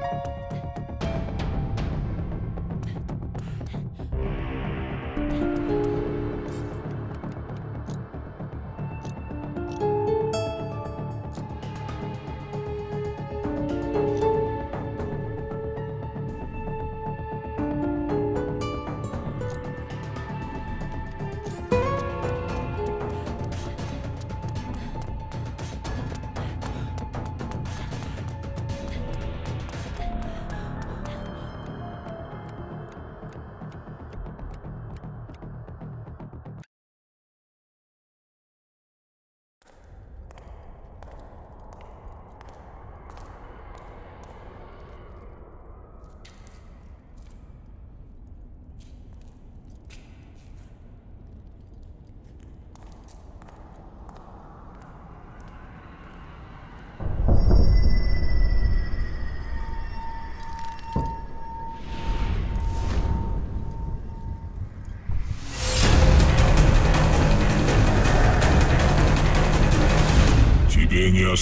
you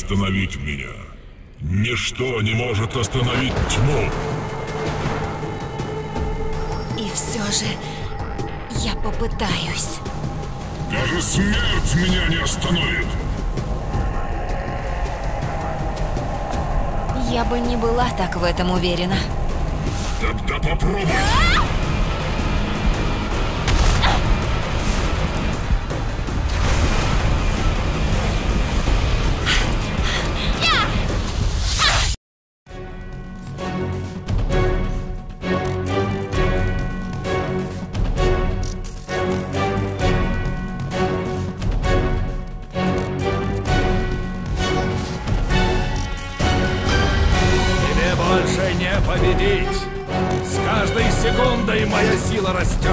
остановить меня. Ничто не может остановить тьму. И все же я попытаюсь. Даже смерть меня не остановит. Я бы не была так в этом уверена. Тогда попробуй. Победить! С каждой секундой моя сила растет!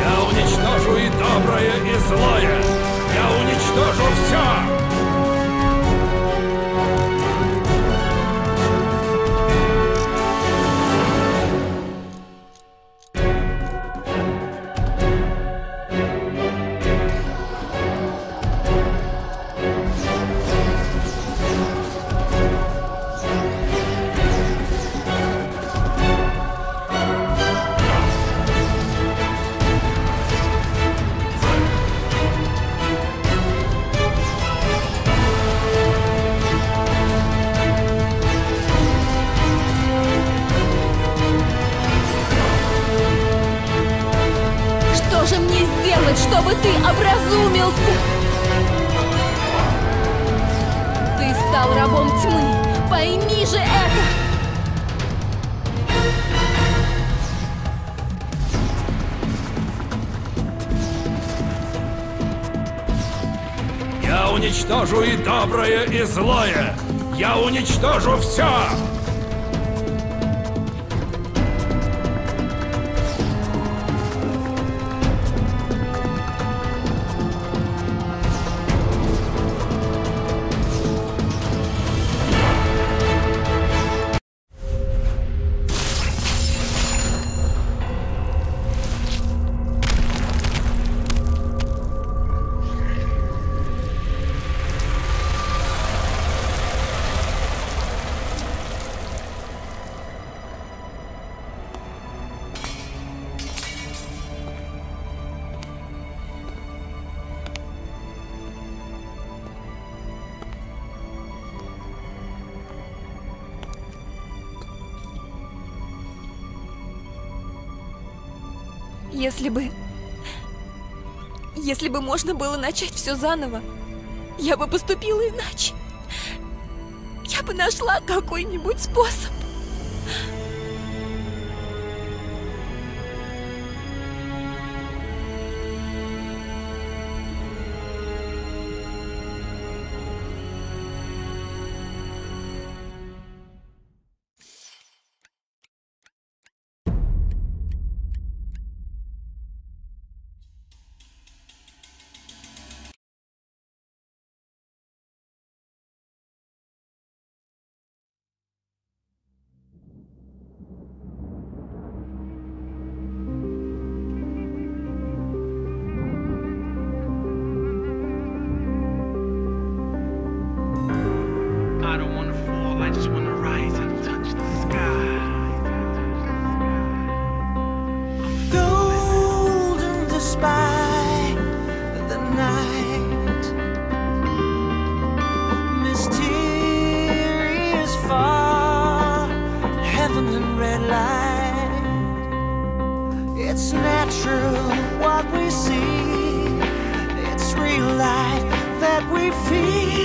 Я уничтожу и доброе, и злое! Я уничтожу все! Что же мне сделать, чтобы ты образумился? Ты стал рабом тьмы. Пойми же это! Я уничтожу и доброе, и злое! Я уничтожу все! Если бы... Если бы можно было начать все заново, я бы поступила иначе. Я бы нашла какой-нибудь способ. Red light. It's natural what we see, it's real life that we feel.